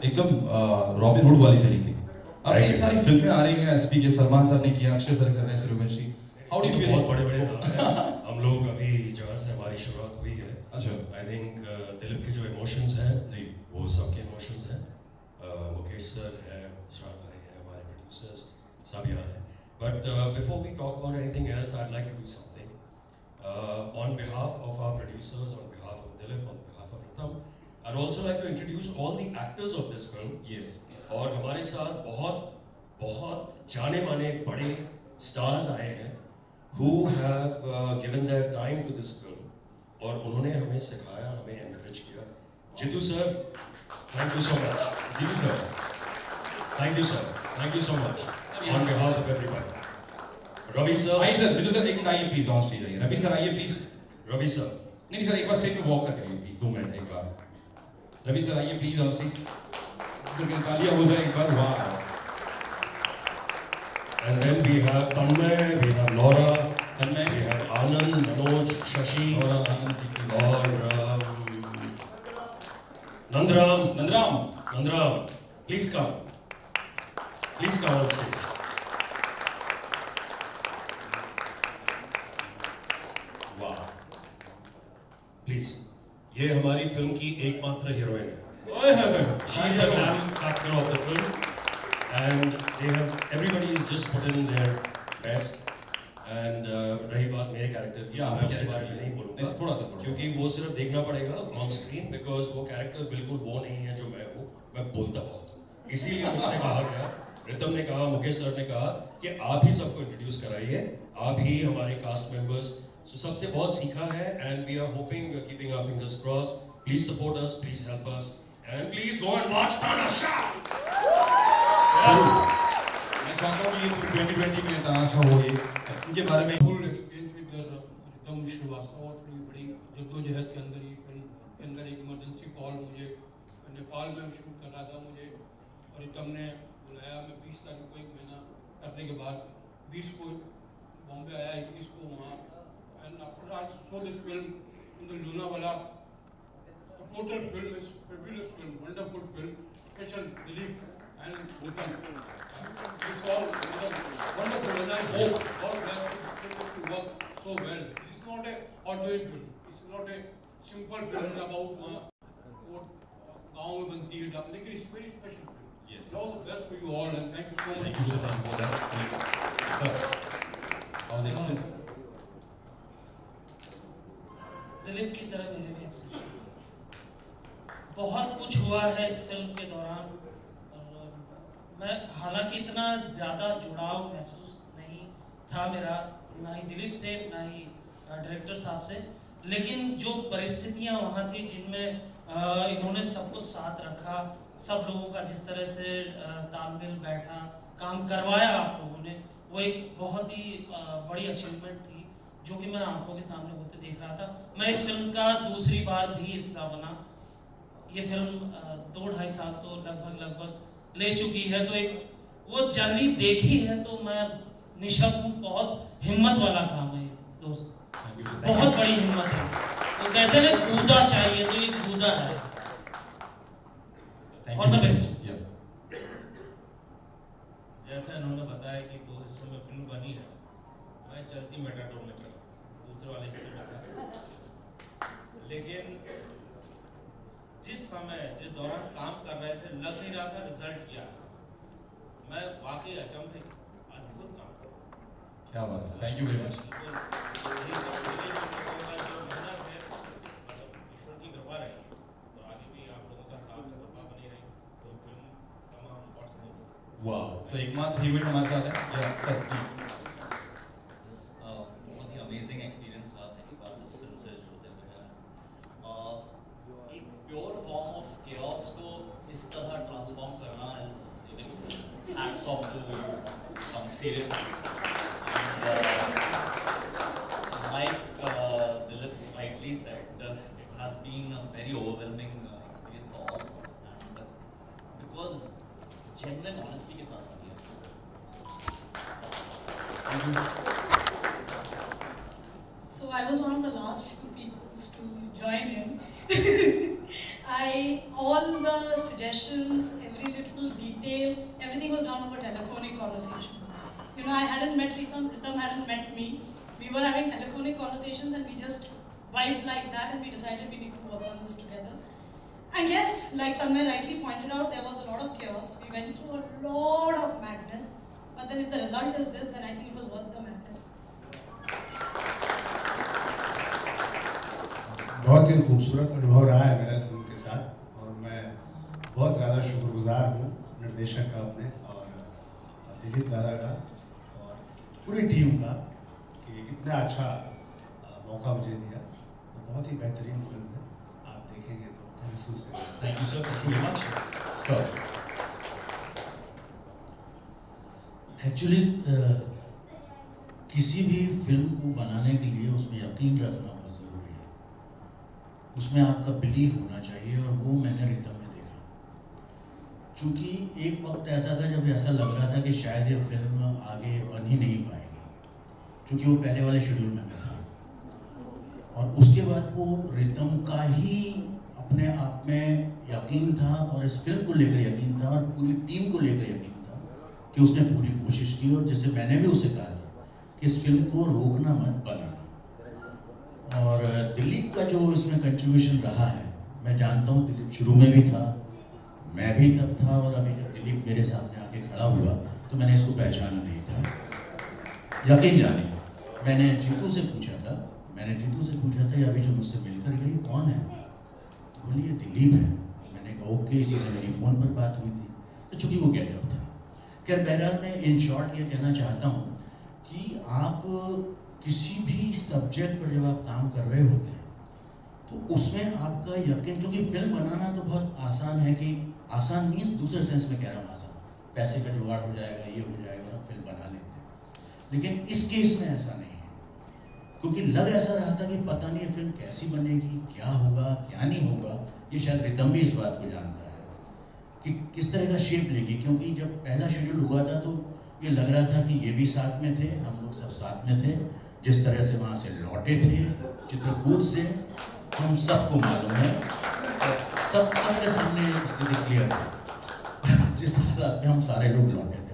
एकदम robin hood वाली feeling थी। अब you. सारी फ़िल्में आ रही हैं एसपी के सलमान सर ने किया अक्षय सर कर रहे हैं सूर्यवंशी हाउ डू यू बहुत फील बड़े बड़े हम लोग अभी जहाँ से हमारी शुरुआत हुई है। अच्छा। आई थिंक दिलीप के जो इमोशंस हैं जी। वो सबके इमोशंस हैं। मुकेश सर है इसरार भाई है हमारे प्रोड्यूसर्स सब यहाँ हैं। But before we talk about anything else I like to do something on behalf of our producers on behalf of Dilip on behalf of Ritam I also like to introduce all the actors of this film yes और हमारे साथ बहुत बहुत जाने माने बड़े stars आए हैं who have uh, given their time to this film. और उन्होंने हमें सिखाया हमें encourage किया। Jitu sir thank you so much ji sir thank you sir thank you so much on behalf of everybody. Ravi sir आइए sir Jitu sir एक minute आइए please on stage आइए। रवि सर आइए प्लीज़ रवि सर नहीं नहीं sir एक बार stage पे walk करके आइए प्लीज़ दो मिनट एक बार। रवि सर आइए प्लीज़ के तालियाँ हो जाए एक बार वाह and then we have Tanmay we have Laura Tanmay we have Anand Manoj Shashi और आनंद जी प्लीज़ और um, Nandram Nandram Nandram please come please come on stage वाह प्लीज़ ये हमारी फ़िल्म की एकमात्र हीरोइन है। is the main actor of the film, and they have everybody is just put in their best. And uh, रही बात मेरे character की Yeah, मैं उसके बारे में नहीं नहीं, बोलूँगा थोड़ा सा क्योंकि वो सिर्फ़ देखना पड़ेगा ऑन स्क्रीन बिकॉज़ वो कैरेक्टर बिल्कुल वो नहीं है जो मैं हूँ मैं बोलता बहुत हूँ। इसीलिए मुझसे कहा गया रितम ने कहा मुकेश सर ने कहा कि आप ही सबको इंट्रोड्यूस कराइए आप ही हमारे कास्ट मेंबर्स सो सबसे बहुत सीखा है and we are hoping we are keeping our fingers cross please support us please help us and please go and watch Tanashah मैं चाहता हूँ ये 2020 में तमाशा हो ये। इनके बारे में full experience with Ritam Shrivastava और थोड़ी बड़ी जद्दोजहद के अंदर ये फ़िल्म के अंदर एक इमरजेंसी कॉल मुझे नेपाल में शूट कर रहा था मुझे। और रितम ने बुलाया मैं बीस तारीख को एक महीना करने के बाद बीस को बॉम्बे आया इक्कीस को वहाँ And after I saw this film in the Lonavala The total film is fabulous film, wonderful film, special Dilip and Ritam. It's all wonderful and I hope all best film to work so well. It's not a ordinary film. It's not a simple film about uh, what गाँव में बनती है डाल लेकिन it's very special film. Yes. All the best to you all and thank you so much. Thank you so much for that. Please, sir. कुछ हुआ है इस फ़िल्म के दौरान और मैं हालाँकि इतना ज़्यादा जुड़ाव महसूस नहीं था मेरा, ना ही दिलीप से, ना ही डायरेक्टर साहब से। लेकिन जो परिस्थितियाँ वहाँ थी जिनमें इन्होंने सबको साथ रखा, सब लोगों का जिस तरह से तालमेल बैठा, काम करवाया आप लोगों ने, वो एक बहुत ही बड़ी अचीवमेंट थी, जो कि मैं आँखों के सामने होते देख रहा था। मैं इस फ़िल्म का दूसरी बार भी हिस्सा बना। ये फ़िल्म दो ढाई साल तो लगभग लगभग ले चुकी है तो एक वो जर्नी देखी है तो मैं निशब्द हूँ बहुत हिम्मत वाला काम है दोस्त। बहुत बड़ी हिम्मत है। तो कहते हैं ना कूदा चाहिए तो ये कूदा है। The best. Yeah. जैसे इन्होंने बताया कि दो हिस्सों में फ़िल्म बनी है मैं चलती मेटाडोर में चला दूसरे वाले हिस्से में था। लेकिन जिस समय जिस दौरान काम कर रहे थे लग नहीं रहा था रिज़ल्ट क्या मैं वाकई अचंभित अद्भुत काम क्या बात है थैंक यू वेरी मच तो है मतलब ईश्वर की कृपा रही तो आगे भी आप लोगों का साथ कृपा बनी रही तो फ़िल्म तमाम वाह तो एकमात्र हमारे साथ है या sir please like uh, Dilip rightly said, uh, it has been a very overwhelming uh, experience for all of us. And uh, because genuine honesty is not here. So I was one of the last few people to join in. I all the suggestions, every little detail, everything was done over telephonic conversations. You know, I hadn't met Ritam, Ritam hadn't met me We were having telephonic conversations and we just vibed like that and we decided we need to work on this together. And yes, like Tanmay rightly pointed out, there was a lot of chaos. We went through a lot of madness. But then if the result is this, then I think it was worth the madness. बहुत ही खूबसूरत अनुभव रहा है मेरा इस film के साथ और मैं बहुत ज़्यादा शुक्रगुजार हूँ निर्देशक का अपने और दिलीप दादा का और पूरी टीम का कि इतना अच्छा मौका मुझे दिया और बहुत ही बेहतरीन फ़िल्म है आप देखेंगे तो महसूस करेंगे you, sir. Thank you very much. Sir. Actually किसी भी फ़िल्म को बनाने के लिए उसमें यकीन रखना बहुत ज़रूरी है उसमें आपका बिलीफ होना चाहिए और वो मैंने रितम में देखा क्योंकि एक वक्त ऐसा था जब ऐसा लग रहा था कि शायद ये फ़िल्म आगे बन ही नहीं पाएगी क्योंकि वो पहले वाले शेड्यूल में मैं था। और उसके बाद वो रितम का ही अपने आप में यकीन था और इस फ़िल्म को लेकर यकीन था और पूरी टीम को लेकर यकीन था कि उसने पूरी कोशिश की और जैसे मैंने भी उसे कहा था कि इस फ़िल्म को रोकना मत, बनाना। और दिलीप का जो इसमें कंट्रीब्यूशन रहा है, मैं जानता हूँ दिलीप शुरू में भी था, मैं भी तब था और अभी जब दिलीप मेरे सामने आके खड़ा हुआ तो मैंने इसको पहचाना नहीं था। यकीन जाने। मैंने जीतू से पूछा था, मैंने जीतू से पूछा था अभी जो मुझसे मिलकर गई, कौन है? तो बोली, ये दिलीप है। मैंने कहा, ओके, इसी से मेरी फ़ोन पर बात हुई थी। तो चूँकि वो गैटअप था। खैर, बहरहाल मैं इन शॉर्ट ये कहना चाहता हूँ कि आप किसी भी सब्जेक्ट पर जब आप काम कर रहे होते हैं तो उसमें आपका यकीन, क्योंकि फ़िल्म बनाना तो बहुत आसान है कि आसान मीन्स दूसरे सेंस में कह रहा हूँ आसान। पैसे का जुगाड़ हो जाएगा, ये हो जाएगा, फ़िल्म बना लेते हैं। लेकिन इस केस में ऐसा नहीं क्योंकि लग ऐसा रहा था कि पता नहीं ये फ़िल्म कैसी बनेगी, क्या होगा, क्या नहीं होगा, ये शायद रितम भी इस बात को जानता है कि किस तरह का शेप लेगी। क्योंकि जब पहला शेड्यूल हुआ था तो ये लग रहा था कि ये भी साथ में थे, हम लोग सब साथ में थे, जिस तरह से वहाँ से लौटे थे, चित्रकूट से, हम सबको मालूम है। सब, सबके सामने स्थिति क्लियर है। जिस हालात में हम सारे लोग लौटे थे।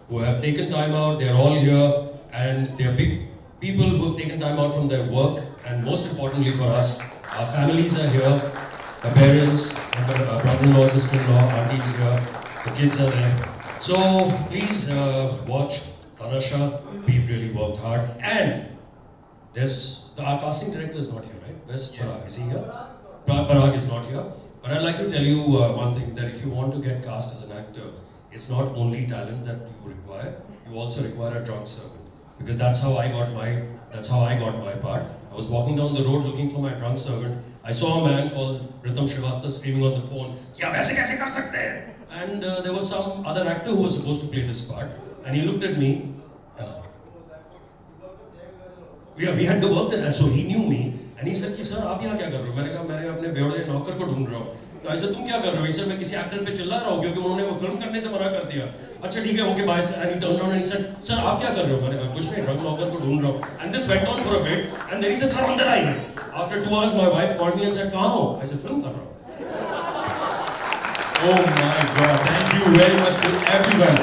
who have taken time out, they're all here and they're big people who have taken time out from their work and most importantly for us, our families are here, our parents, our brother-in-law, sister-in-law, aunties here, the kids are there. So please uh, watch Tanasha, we've really worked hard. And there's the, our casting director is not here, right? Where's Parag? Is he here? Parag, Parag is not here. But I'd like to tell you uh, one thing that if you want to get cast as an actor, it's not only talent that you require, you also require a drunk servant. Because that's how I got my that's how I got my part. I was walking down the road looking for my drunk servant. I saw a man called Ritam Srivastava screaming on the phone, "क्या वैसे कैसे कर सकते हैं?" And uh, there was some other actor who was supposed to play this part, and he looked at me. Uh, yeah, we had to work that, and so he knew me, and he said कि sir आप यहाँ क्या कर रहे हो? मैंने कहा मैंने अपने बेवड़े नौकर को ढूंढ रहा हूँ. तो ऐसे तुम क्या कर रहे हो? ऐसे मैं किसी एक्टर पे चिल्ला रहा हूँ क्योंकि उन्होंने वो फ़िल्म करने से मना कर दिया। अच्छा ठीक है okay bye I turn around and sir sir आप क्या कर रहे हो? मैंने कहा, कुछ नहीं ड्रग लॉकर को ढूंढ रहा हूँ. And this went on for a bit and then he sir अंदर I after 2 hours my wife called me and said कहाँ हो? आई फ़िल्म कर रहा हूँ. ओह my God thank you very much to everyone